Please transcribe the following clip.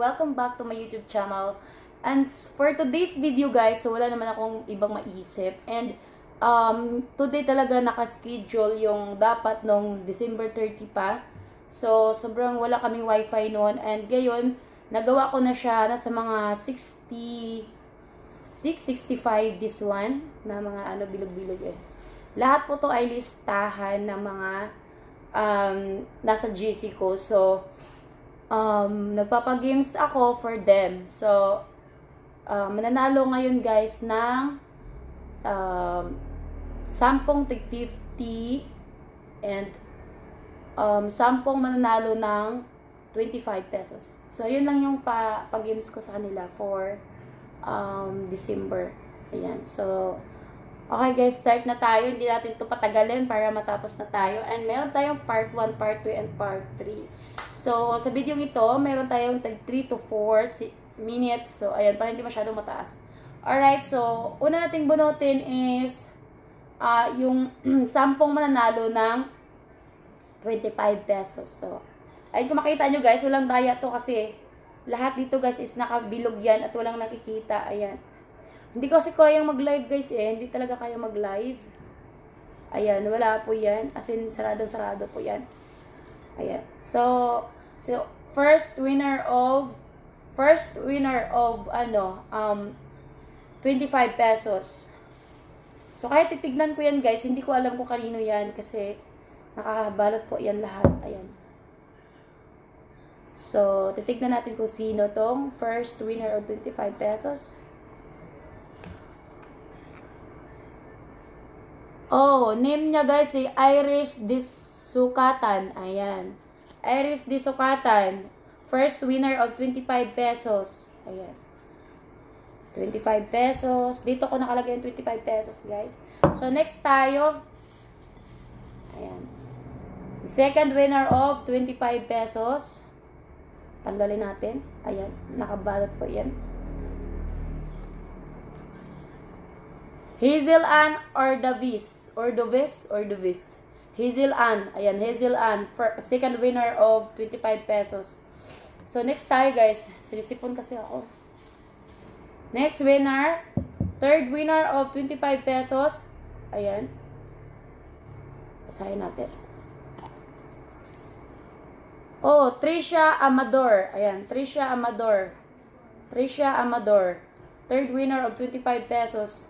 welcome back to my YouTube channel. And for today's video guys, so wala naman akong ibang maisip. And um, today talaga nakaschedule yung dapat nung December 30 pa. So, sobrang wala kaming wifi noon. And ngayon, nagawa ko na siya nasa mga 60, 665 this one, na mga ano, bilog-bilog eh. Lahat po to ay listahan ng mga um, nasa GC ko. So, um, nagpapagames ako for them. So, uh, mananalo ngayon guys ng um, 10 tig 50 and um, 10 mananalo ng 25 pesos. So, yun lang yung pa, pag-games ko sa kanila for um, December. Ayan. So, okay guys, start na tayo. Hindi natin to patagalin para matapos na tayo. And meron tayong part 1, part 2, and part 3. So, sa video ito, meron tayong tag 3 to 4 si- minutes. So, ayan, para hindi masyadong mataas. Alright, so, una nating bunutin is ah yung 10 mananalo ng 25 pesos. So, ay kung makita nyo guys, walang daya to kasi lahat dito guys is nakabilog yan at walang nakikita. Ayan. Hindi kasi kayang mag-live guys eh. Hindi talaga kaya mag-live. Ayan, wala po yan. As in, sarado-sarado po yan. Ayan. So, so first winner of first winner of ano, um 25 pesos. So kahit titignan ko yan guys, hindi ko alam kung kanino yan kasi nakakabalot po yan lahat. Ayan. So, titignan natin kung sino tong first winner of 25 pesos. Oh, name niya guys si Iris Disukatan. Ayan. Iris Disukatan. First winner of 25 pesos. Ayan. 25 pesos. Dito ko nakalagay yung 25 pesos, guys. So, next tayo. Ayan. Second winner of 25 pesos. Tanggalin natin. Ayan. Nakabalot po yan. Hazel Ann Ordavis. Ordovis? Ordovis. Hazel Ann. Ayan, Hazel Ann. Second winner of 25 pesos. So, next tayo, guys. Sinisipon kasi ako. Next winner. Third winner of 25 pesos. Ayan. Basahin natin. Oh, Trisha Amador. Ayan, Trisha Amador. Trisha Amador. Third winner of 25 pesos.